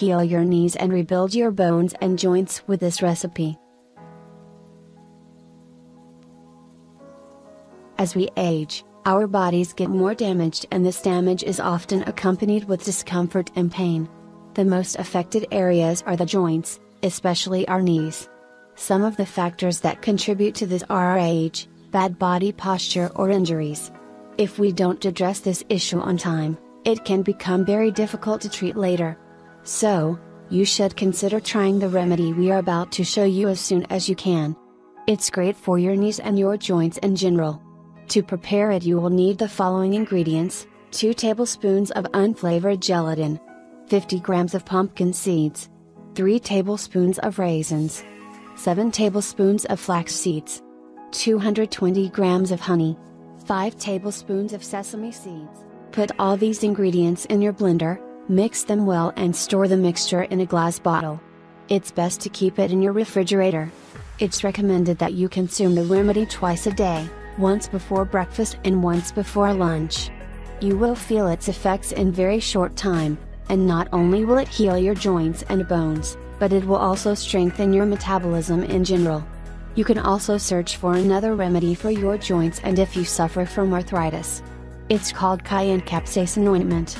Heal your knees and rebuild your bones and joints with this recipe. As we age, our bodies get more damaged and this damage is often accompanied with discomfort and pain. The most affected areas are the joints, especially our knees. Some of the factors that contribute to this are our age, bad body posture or injuries. If we don't address this issue on time, it can become very difficult to treat later. So, you should consider trying the remedy we are about to show you as soon as you can. It's great for your knees and your joints in general. To prepare it you will need the following ingredients, 2 tablespoons of unflavored gelatin, 50 grams of pumpkin seeds, 3 tablespoons of raisins, 7 tablespoons of flax seeds, 220 grams of honey, 5 tablespoons of sesame seeds. Put all these ingredients in your blender, mix them well and store the mixture in a glass bottle. It's best to keep it in your refrigerator. It's recommended that you consume the remedy twice a day once before breakfast and once before lunch. You will feel its effects in very short time, and not only will it heal your joints and bones, but it will also strengthen your metabolism in general. You can also search for another remedy for your joints and if you suffer from arthritis. It's called cayenne capsaicin ointment.